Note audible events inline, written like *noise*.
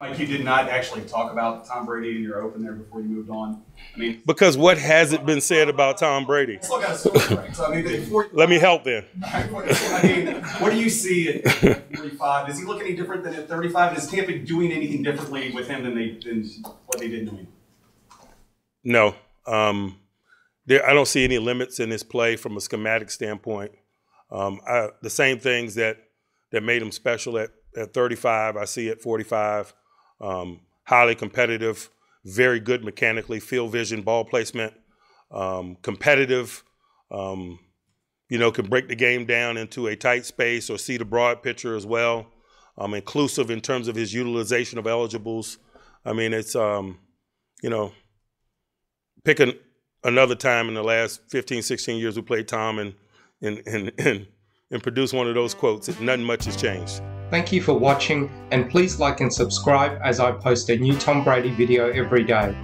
Like you did not actually talk about Tom Brady in your open there before you moved on. I mean, Because what hasn't been said about Tom Brady? still got a story, right? So I mean, before, Let me help then. *laughs* I mean, what do you see at 45? Does he look any different than at 35? Is Tampa doing anything differently with him than they than what they did to him? No. Um, there, I don't see any limits in his play from a schematic standpoint. Um, I, the same things that that made him special at, at 35, I see at 45. Um, highly competitive, very good mechanically, field vision, ball placement, um, competitive. Um, you know, can break the game down into a tight space or see the broad picture as well. Um, inclusive in terms of his utilization of eligibles. I mean, it's um, you know, pick an, another time in the last 15, 16 years we played Tom and and and and, and produce one of those quotes. Nothing much has changed. Thank you for watching and please like and subscribe as I post a new Tom Brady video every day.